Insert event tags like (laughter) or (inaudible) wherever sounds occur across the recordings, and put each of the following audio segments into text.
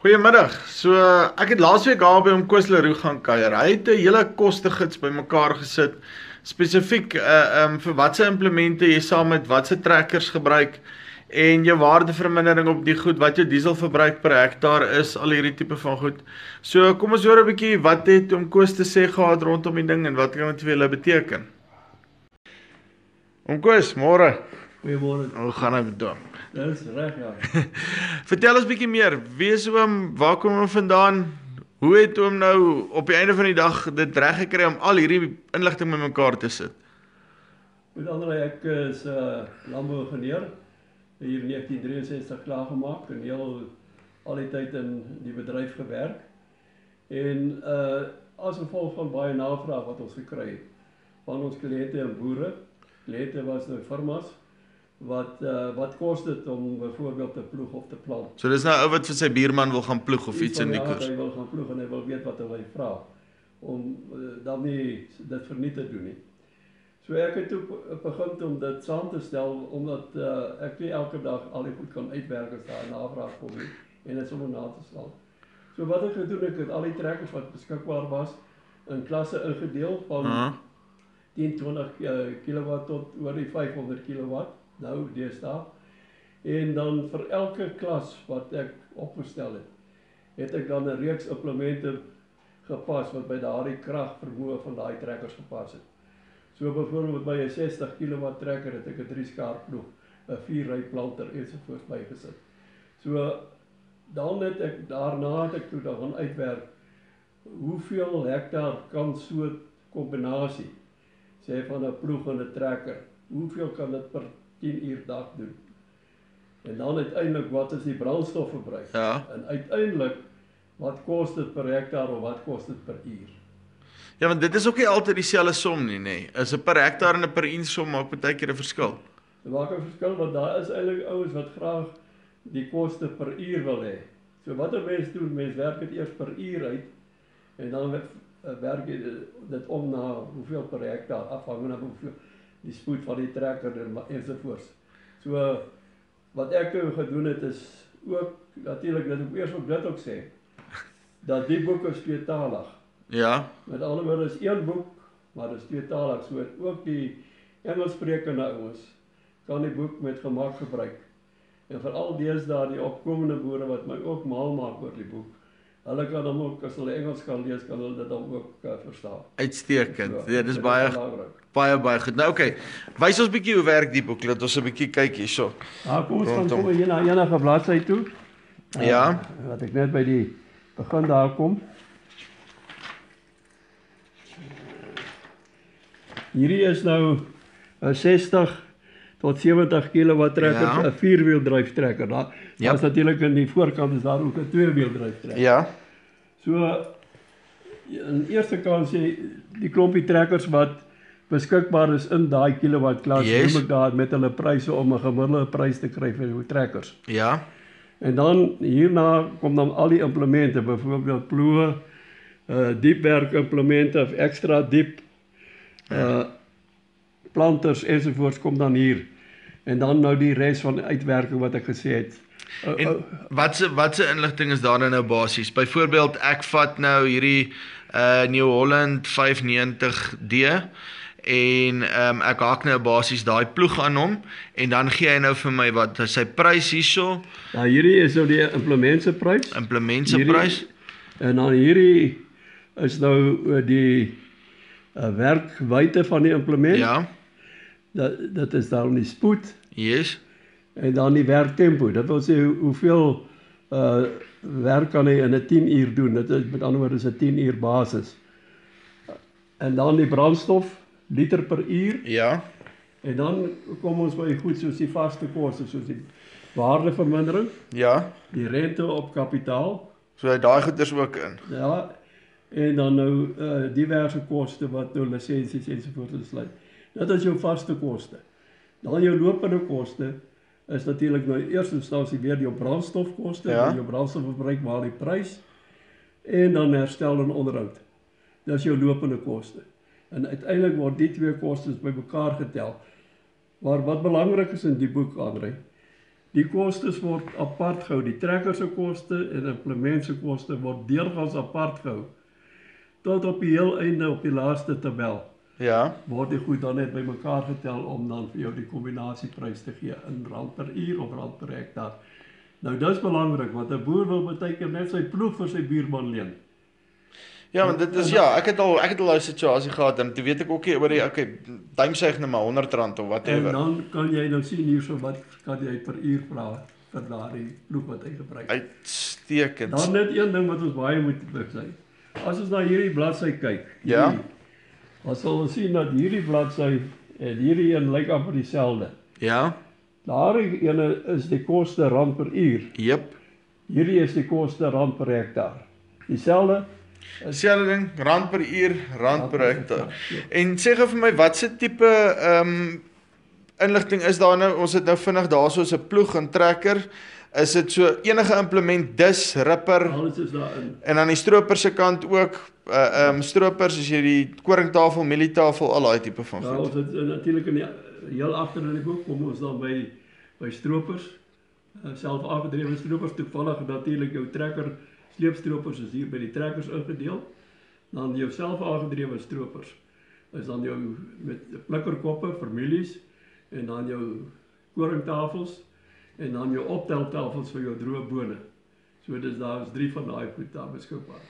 Goeiemiddag. So ek het laasweek daar by hom Koosleroe gaan kuier. Hy het 'n hele kostegids bymekaar gesit spesifiek uh um vir watse implemente jy saam met watse trekkers gebruik en jou waardevermindering op die goed wat jou dieselverbruik per hektaar is, al hierdie tipe van goed. So kom ons hoor 'n bietjie wat het om Koos te sê gehad rondom die ding en wat kan dit vir julle beteken? Om Koos, môre. Goeiemôre. Hoe gaan dit met hom? Dis reg ja. (laughs) Vertel ons bietjie meer. Wie is oom? Waar kom hom vandaan? Hoe het oom nou op die einde van die dag dit reg gekry om al hierdie inligting bymekaar te sit? Met ander woorde ek is 'n uh, landbouingenieur hier in 1963 klaar gemaak en heel al die tyd in die bedryf gewerk. En uh as gevolg van baie navraag wat ons gekry het van ons kliënte en boere, kliënte was nou firmas wat uh wat kos dit om byvoorbeeld te ploeg of te plant. So dis nou ou wat vir sy buurman wil gaan ploeg of iets in die koers. Hy wil gaan ploeg en hy wil weet wat hy vra om uh, dan nie dit verniet te doen nie. So ek het toe be- begin om dit saam te stel omdat uh, ek nie elke dag al die goed kan uitwerk as daar 'n navraag kom nie en dit sommer na te stel. So wat ek gedoen het, het al die trekkers wat beskikbaar was in klasse ingedeel van Uh 10 20 uh, kW tot oor die 500 kW nou deesdae. En dan vir elke klas wat ek opgestel het, het ek dan 'n reeks implemente gepas wat by daardie kragvermoë van daai trekkers gepas het. So byvoorbeeld by 'n 60 kW trekker het ek 'n 3 skaar ploeg, 'n 4 ry planter ensovoorts bygesit. So dan het ek daarna het ek toe dan gaan uitwerk hoeveel hektaar kan so 'n kombinasie sê van 'n ploeg en 'n trekker, hoeveel kan dit per 10 uur dag doen? En dan uiteindelik wat is die brandstofverbruik? Ja. En uiteindelik wat kos dit per hektaar of wat kos dit per uur? Ja, want dit is ook nie altyd dieselfde som nie, nê. Nee. Is 'n per hektaar en 'n per uur som maak baie keer 'n verskil. Dit maak 'n verskil want daar is eintlik ouens wat graag die koste per uur wil hê. So wat 'n mens doen, mens werk dit eers per uur uit en dan uh, werk jy eh, dit om na hoeveel per hektaar afhangende van hoeveel die spoed van die trekker en ensovoorts. So wat ek nou gedoen het is ook natuurlik dat ek eers op dit ook sê dat die boek is tweetalig. Ja. Met ander woorde is een boek, maar dit is tweetalig, so het ook die Engelssprekende ouens kan die boek met gemak gebruik. En veral deesdae die opkomende boere wat my ook mal maak oor die boek. Hulle kan hom ook as hulle Engels kan lees, kan hulle dit dan ook uh, verstaan. Uitstekend. So, Ja, dis baie belangrik. baie baie goed. Nou oké. Wys ons bietjie hoe werk die boek. Laat ons 'n bietjie kyk hierso. Ja, kom ons gaan kom hier na enige bladsy toe. Uh, Ja. Wat ek net by die begin daar kom. Hierdie is nou 'n 60 tot 70 kW trekker, Ja. 'n vierwieldryf trekker. Daar Ja. daar's natuurlik aan die voorkant is daar ook 'n tweewieldryf trekker. Ja. So in eerste kans sê die klompie trekkers wat beskikbaar is in daai kilowatt klas, Yes. noem ek daar met hulle pryse om 'n gemiddelde prys te kry vir die trekkers. Ja. En dan hierna kom dan al die implemente, byvoorbeeld ploë, uh diepwerk implemente of ekstra diep uh planters ensovoorts kom dan hier. En dan nou die res van die uitwerking wat ek gesê het. Uh, En watse watse inligting is daar nou basies? Byvoorbeeld ek vat nou hierdie uh New Holland 590D en ehm um, ek haak nou basies daai ploeg aan hom en dan gee hy nou vir my wat sy prys hierso, ja, hierdie is nou die implement se prys. implement se prys. En dan hierdie is nou uh, die uh, werkwyte van die implement. Ja. Dat dit is dan die spoed Yes. en dan die werktempo. Dit wil sê hoe- hoeveel uh werk kan hy in 'n 10 uur doen. Dit is met ander woorde is 'n 10 uur basis. En dan die brandstof liter per uur Ja. en dan kom ons by goed soos die vaste koste soos die waardevermindering, Ja. die rente op kapitaal, So hy daai goeders ook in. ja, en dan nou uh diverse koste wat nou lisensies ensovoorts insluit. Dit is jou vaste koste. Dan jou lopende koste is natuurlik nou in eerste instansie weer jou brandstofkoste, Ja. jou brandstofverbruik maar die prys en dan herstel en onderhoud. Dis jou lopende koste. En uiteindelik word die twee kostes bymekaar getel. Maar wat belangrik is in die boek Andre, Die kostes word apart gehou. Die trekker se koste en implement se koste word deurgangs apart gehou. Tot op die heel einde op die laaste tabel Ja. word die goed dan net bymekaar getel om dan vir jou die kombinasieprys te gee in rand per uur of rand per hektaar. Nou dis belangrik want 'n boer wil baie keer net sy ploeg vir sy buurman leen. Ja, want dit is ja, ek het al ek het al daai situasie gehad en toe weet ek ook nie oor die okay, duimsuig net maar R100 of En whatever. dan kan jy nou sien hierso wat kan jy per uur vra vir daardie ploeg wat hy gebruik. Uitstekend. Dan net een ding wat ons baie moet besy. As ons na hierdie bladsy kyk, Ja. Ons sal sien dat hierdie bladsy en hierdie een lyk amper dieselfde. Ja. Daardie ene is die koste rand per uur. Jep. Hierdie is die koste rand per hektaar. Dieselfde Selfde ding, rand per uur, rand per hektaar. Ja. En sê gou vir my watse tipe ehm um, inligting is daar nou? Ons het nou vinnig daarso 'n ploeg en trekker. Is dit so enige implement dis, ripper Alles is daarin. en aan die stroper se kant ook uh ehm um, stropers as jy die koringtafel, mielietafel, al daai tipe van Ja, goed. ons het uh, natuurlik in die heel agter in die boek kom ons dan by by stroopers. Uh, self aangedrewe stroopers toevallig natuurlik jou trekker sleepstroopers is hier by die trekkers ingedeel. Dan jou self aangedrewe stroopers is dan jou met plikkerkoppe vir mielies en dan jou koringtafels en dan jou opteltafels vir jou droë bone. So dis daar is drie van daai goed daar beskikbaar.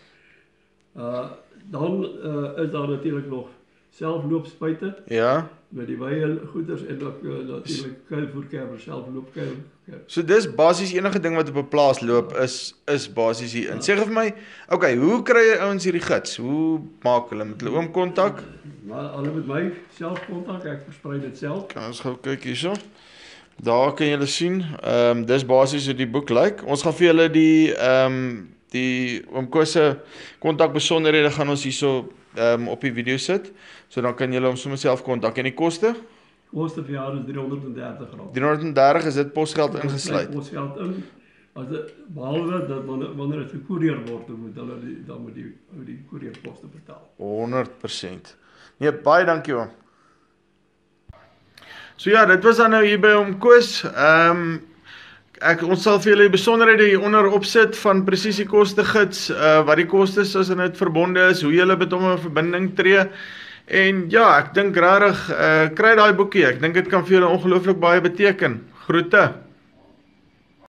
Uh dan uh, is daar natuurlik nog selfloopspuite Ja. met die wye goeders en ook uh, natuurlik kuilvoerkerwer selfloop kuil. So dis basies enige ding wat op 'n plaas loop is is basies hier in. Sê vir my, okay, hoe kry jy ouens hierdie gids? Hoe maak hulle met hulle oom kontak? Maar hulle met my self kontak, ek versprei dit self. Kan ons gou kyk hierso. Daar kan julle sien. Ehm um, dis basies hoe die boek lyk. Ons gaan vir julle die ehm um, die oom Koos se kontak besonderhede gaan ons hierso ehm um, op die video sit. So dan kan julle hom sommer self kontak. En die koste? Koste vir jaar is 330 rand. 330 is dit posgeld ingesluit. Ons geld in as dit behalwe dat wanneer wanneer dit gekoerier word, dan moet hulle die, dan moet die die koerierkoste betaal. 100%. Nee, baie dankie oom. So ja, dit was dan nou hier by hom Koos. Ehm um, ek ons sal vir julle die besonderhede hier onder opsit van presisie koste gids, uh wat die kostes is en dit verbonde is, hoe jy met hom in verbinding tree. En ja, ek dink regtig uh kry daai boekie. Ek dink dit kan vir julle ongelooflik baie beteken. Groete.